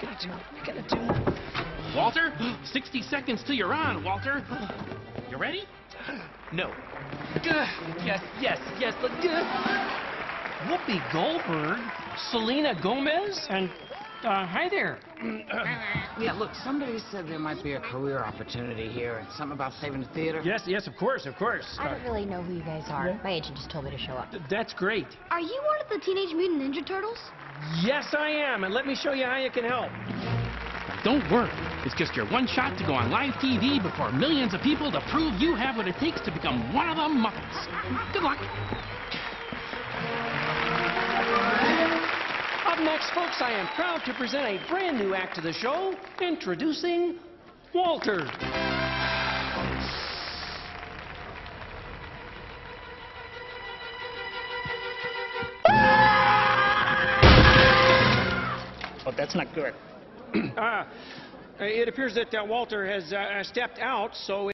gonna do? You gonna do? It. Walter, 60 seconds till you're on, Walter. You ready? No. Yes, yes, yes. Whoopi Goldberg, Selena Gomez, and uh, hi there. Yeah, look, somebody said there might be a career opportunity here and something about saving the theater. Yes, yes, of course, of course. I don't really know who you guys are. My agent just told me to show up. That's great. Are you one of the Teenage Mutant Ninja Turtles? Yes, I am, and let me show you how you can help. Don't worry. It's just your one shot to go on live TV before millions of people to prove you have what it takes to become one of the Muppets. Good luck. Up folks, I am proud to present a brand new act to the show, introducing Walter. Oh, that's not good. Uh, it appears that uh, Walter has uh, stepped out, so